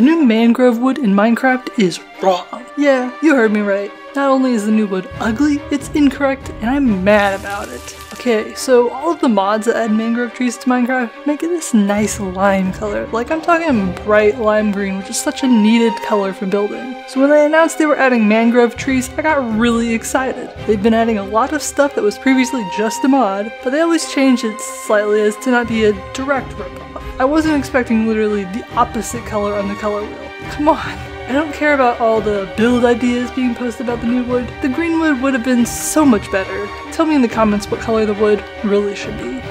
The new mangrove wood in Minecraft is wrong. Yeah, you heard me right. Not only is the new wood ugly, it's incorrect, and I'm mad about it. Okay, so all of the mods that add mangrove trees to Minecraft make it this nice lime color. Like I'm talking bright lime green, which is such a needed color for building. So when they announced they were adding mangrove trees, I got really excited. They've been adding a lot of stuff that was previously just a mod, but they always change it slightly as to not be a direct ripoff. I wasn't expecting literally the opposite color on the color wheel. Come on. I don't care about all the build ideas being posted about the new wood. The green wood would have been so much better. Tell me in the comments what color the wood really should be.